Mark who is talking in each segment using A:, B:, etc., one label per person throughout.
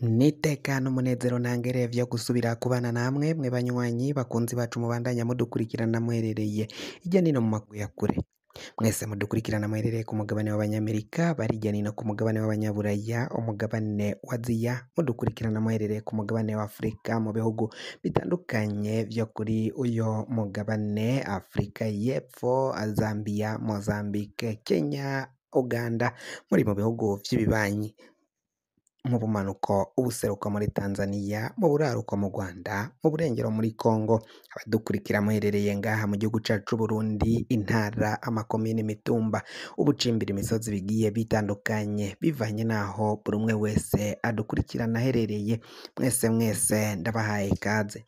A: Nitekana umunezero ntangere vyo gusubira kubana namwe mwe banywanyi bakunzi bacu mubandanya mudukurikirana muherereye hirya nino mu maguru ya kure. Mwese mudukurikirana muherereye ku mugabane w'abanyamerika bari hirya nino ku mugabane w'abanyaburaya umugabane wa aziya mudukurikirana muherereye ku mugabane wa afurika mu bihugu bitandukanye vyo kuri uyo mugabane afurika y'epfo zambia mozambique kenya uganda muri mu bihugu vy'ibibanyi. Mu bumanuko ubuseruko muri Tanzania mu buraruko mu Rwanda mu burengero muri Congo. Abadukurikira muherereye ngaha mu gihugu cacu Burundi intara amakomine imitumba ubucimbira imisozi bigiye bitandukanye bivanye naho buri umwe wese adukurikirana aherereye. Mwese mwese ndabahaye ikaze.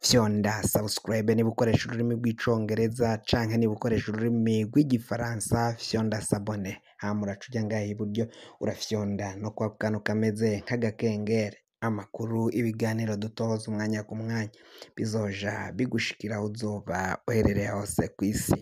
A: Fyonda subscribe niba ukoresha ururimi rw'icongereza canke niba ukoresha ururimi rw'igifaransa. Fyonda sabone. Hama uraca ngaha iburyo urafyonda. No kwa kantu kameze nk'agakengere amakuru ibiganiro dutoza umwanya ku mwanya. Bizoja bigushikira uzoba uherereye hose kw'isi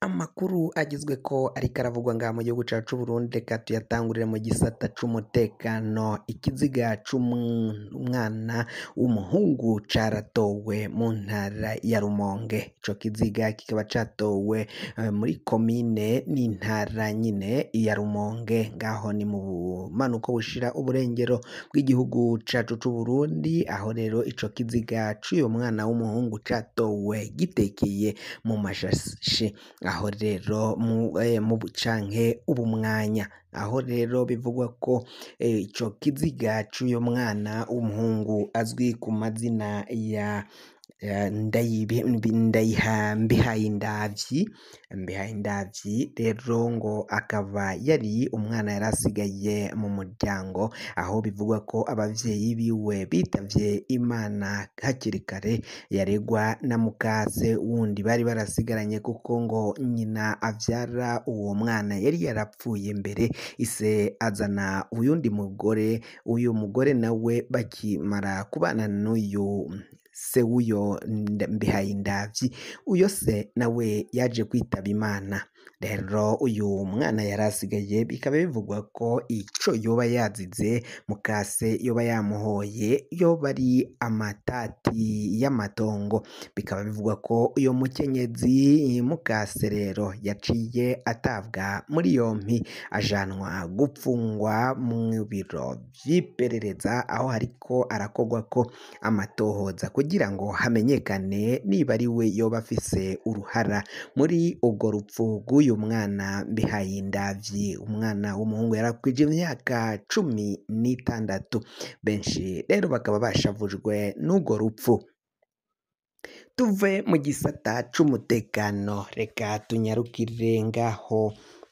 A: amakuru agizwe ko ariko aravugwa ngaha mu gihugu cacu Burundi reka tuyatangurire mu gisata c'umutekano. Ikiziga c'umwana w'umuhungu caratowe mu ntara ya Rumonge. Ico kiziga kikaba catowe eh, muri komine n'intara nyine ya Rumonge. Ngaho ni mu bumanuko bushira uburengero bw'igihugu cacu c'u Burundi aho rero ico kiziga c'uyo mwana w'umuhungu catowe gitekeye mu mashashi aho rero mu eh, canke ubu mwanya. Aho rero bivugwa ko eh, ico kiziga c'uyo mwana w'umuhungu azwi ku mazina ya ya Ndayibi- Ndayiha Mbihayindavyi Mbihayindavyi rero ngo akaba yari umwana yari asigaye mu muryango. Aho bivugwa ko abavyeyi biwe bitavye Imana hakiri kare yaregwa na mukase wundi bari barasigaranye kuko ngo nyina avyara uwo mwana yari yarapfuye mbere ise azana uyundi mugore uyu mugore nawe bakimara kubana n'uyu se w'uyo Nda- Mbihayindavyi uyo se nawe yaje kwitaba Imana. Rero uyu mwana yari asigaye bikaba bivugwa ko ico yoba yazize mukase yoba yamuhoye yoba ari amatati y'amatongo. Bikaba bivugwa ko uyo mukenyezi mukase rero yaciye atabwa muri yompi ajanwa gupfungwa mu biro vy'iperereza aho hariko arakorwa ko amatohoza kugira ngo hamenyekane niba ari we yoba afise uruhara muri urwo rupfu rw'uyu mwana Mbihayindavyi. Umwana w'umuhungu yarakwije imyaka cumi n'itandatu. Benshi rero bakaba bashavujwe n'urwo rupfu. Tuve mu gisata c'umutekano. Reka tunyarukire ngaho.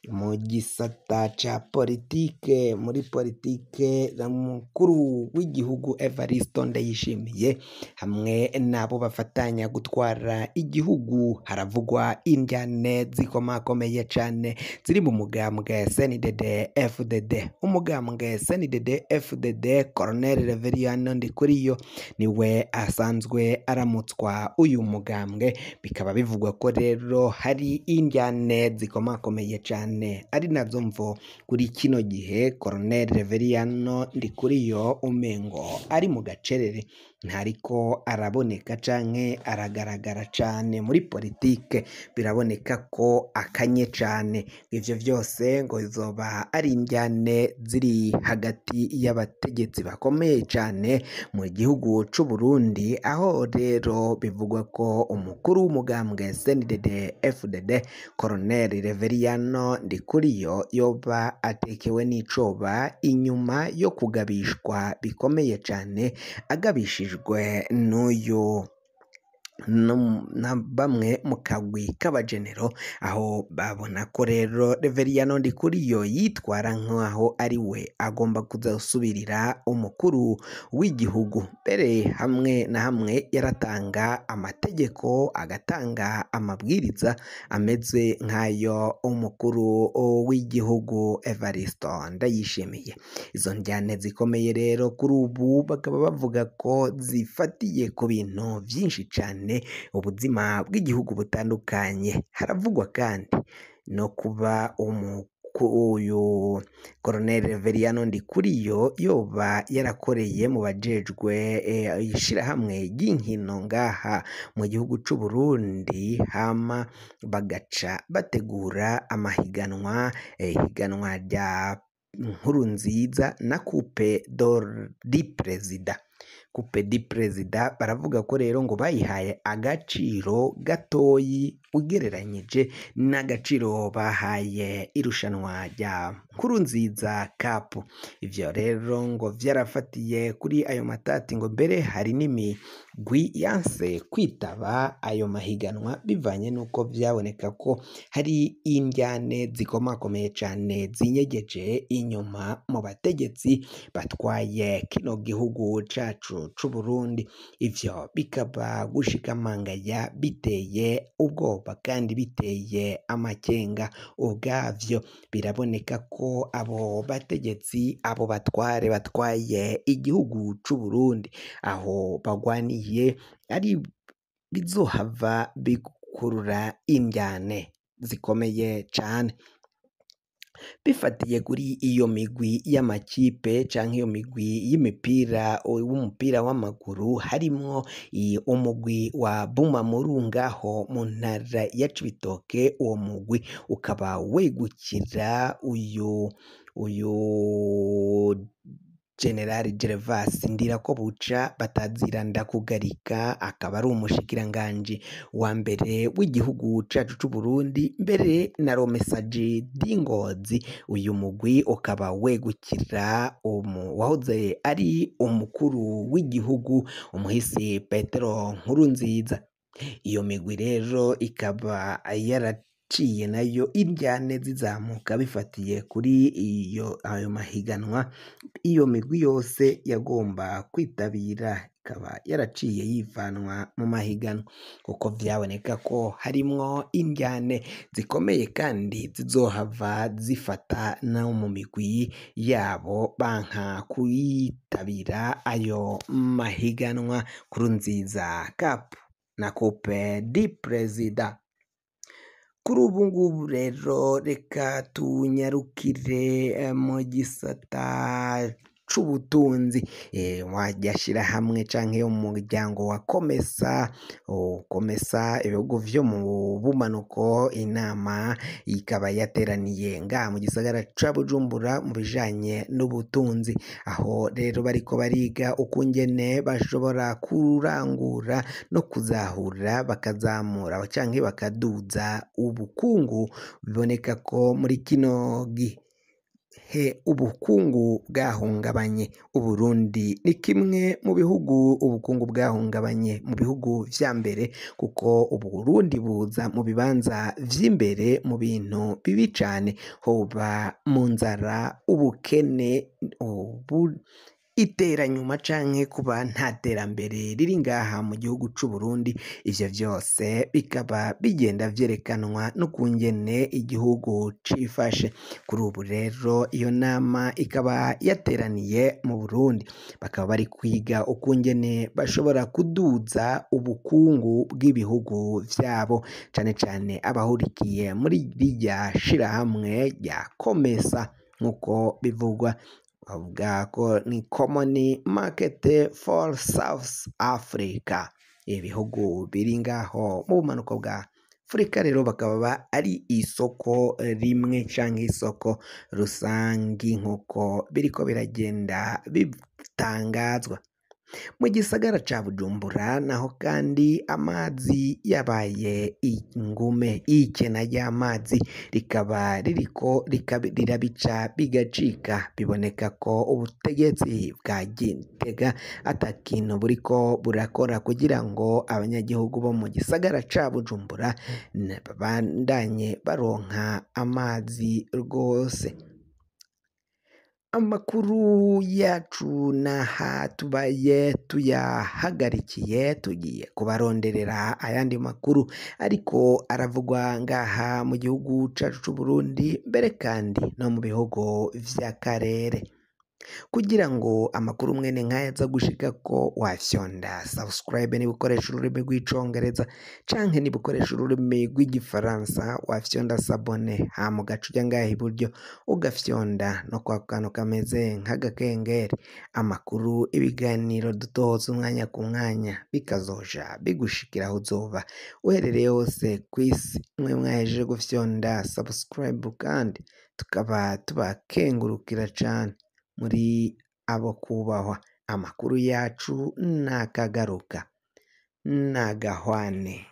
A: Mu gisata ca politike muri politike umukuru w'igihugu Evaristo Ndayishimiye hamwe n'abo bafatanya gutwara igihugu. Haravugwa indyane zikomakomeye cane. Ziri mu mugambwe SNDD FDD umugambwe SNDD FDD Colonel Reveriyano Ndikuriyo ni we asanzwe aramutswa uyu mugambwe. Bikaba bivugwa ko rero hari indyane zikomakomeye cane ari na zo mvo kuri kino gihe Colonel Reveriyano Ndikuriyo umengo ari mu gacerere. Ntariko araboneka canke aragaragara cane muri politike. Biraboneka ko akanye cane. Ivyo vyose ngo bizoba ari indyane ziri hagati y'abategetsi bakomeye cane mu gihugu c'u Burundi aho rero bivugwa ko umukuru w'umugambwe CNDD FDD Colonel Reveriyano Ndikuriyo yoba atekewe n'icoba inyuma yo kugabishwa bikomeye cane agabishijwe n'uyu no- na bamwe mu kagwi k'abajenero aho babona ko rero Reveriyano Ndikuriyo yitwara nk'aho ari we agomba kuzasubirira umukuru w'igihugu. Mbere hamwe na hamwe yaratanga amategeko agatanga amabwiriza ameze nk'ayo umukuru w'igihugu Evaristo Ndayishimiye. Izo njyane zikomeye rero kuri ubu bakaba bavuga ko zifatiye ku bintu byinshi cyane ubuzima bw'igihugu butandukanye. Haravugwa kandi no kuba uyu Colonel Reveriyano Ndikuriyo yoba yarakoreye mu bajejwe eh, ishirahamwe ry'inkino ngaha mu gihugu c'u Burundi hama bagaca bategura amahiganwa ihiganwa rya Nkurunziza na Coupe di Perezida. Coupe di Perezida baravuga ko rero ngo bayihaye agaciro gatoyi ugereranyije n'agaciro bahaye irushanwa rya Nkurunziza Cup. Ivyo rero ngo vyarafatiye kuri ayo matati ngo mbere hari n'imigwi yanse kwitaba ayo mahiganwa bivanye n'uko vyaboneka ko hari indyane zikomakomeye cane zinyegeje inyuma mu bategetsi batwaye kino gihugu cacu. C'u Burundi ivyo bikaba gushikamangaya biteye ubwoba kandi biteye amakenga. Ubwavyo biraboneka ko abo bategetsi abo batware batwaye igihugu c'u Burundi aho bagwaniye ari bizohava bikurura indyane zikomeye cane. Bifatiye kuri iyo migwi y'amakipe canke iyo migwi y'imipira w'umupira w'amaguru harimwo i- umugwi wa Bumamuru ngaho mu ntara ya Cibitoke uwo mugwi ukaba wegukira uyu uyu General Gervas Ndirakobuca batazira ndakugarika akaba ari umushikiranganji wa mbere w'igihugu cacu c'u Burundi mbere na Romesaje Dingozi uyu mugwi ukaba wegukira umu wahoze ari umukuru w'igihugu umuhisi Petero Nkurunziza. Iyo migwi rero ikaba yaraciye na yo indyane zizamuka bifatiye kuri iyo ayo mahiganwa. Iyo migwi yose yagomba kwitabira ikaba yaraciye yivanwa mu mahiganwa. Kuko vyaboneka ko harimwo indyane zikomeye kandi zizohava zifata no mu migwi yabo banka kuyitabira ayo mahiganwa. Nkurunziza Cup na Coupe di Perezida kuri ubu ngubu rero reka tunyarukire eh, mu gisata. C'ubutunzi. Eh, wajya hamwe canke yo mu muryango wa Komesa Komesa ibihugu vyo mu bumanuko inama ikaba yateraniye ngaha mu gisagara ca Bujumbura mu bijanye n'ubutunzi. Aho rero bariko bariga ukungene bashobora kurangura no kuzahura bakazamura canke bakaduza ubukungu. Biboneka ko muri kino gihe ubukungu bwahungabanye. Uburundi ni kimwe mu bihugu ubukungu bwahungabanye mu bihugu vya mbere kuko Uburundi buza mu bibanza vy'imbere mu bintu bibi cane. Hoba mu nzara ubukene ubu iteranyuma canke kuba nta terambere riri ngaha mu gihugu c'u Burundi. Ivyo vyose bikaba bigenda vyerekanwa n'ukungene igihugu cifashe. Kuri ubu rero iyo nama ikaba yateraniye mu Burundi. Bakaba bari kwiga ukungene bashobora kuduza ubukungu bw'ibihugu vyabo. Cane cane abahurikiye muri rirya shirahamwe rya Komesa nk'uko bivugwa. Bavuga ko ni Common Market for South Africa. Ibihugu biri ngaho mu bumanuko bwa Afurika rero bakaba ari isoko rimwe canke isoko rusangi nk'uko biriko biragenda bitangazwa. Mu gisagara ca Bujumbura naho kandi amazi yabaye ingume ikena ry'amazi rikaba ririko rirabica bigacika. Biboneka ko ubutegetsi bwa Gitega ata kintu buriko burakora kugira ngo abanyagihugu bo mu gisagara ca Bujumbura babandanye baronka amazi rwose. Amakuru yacu naha tubaye tuyahagarikiye tugiye kubaronderera ayandi makuru. Ariko aravugwa ngaha mu gihugu cacu c'u Burundi mbere kandi no mu bihugu vy'akarere. Kugira ngo amakuru mwene nk'aya aza gushikako wafyonda subscribe niba ukoresha ururimi rw'icongereza canke niba ukoresha ururimi rw'igifaransa wafyonda sabone. Hama ugaca uja ngaha iburyo ugafyonda no kwa kantu kameze nk'agakengeri. Amakuru ibiganiro dutoza umwanya ku mwanya bikazoja bigushikira aho uzoba. Uherereye hose ku isi mwe mwahejeje gufyonda subscribe kandi tukaba tubakengurukira cane. Muri abo kubahwa. Amakuru yacu nakagaruka nagahwane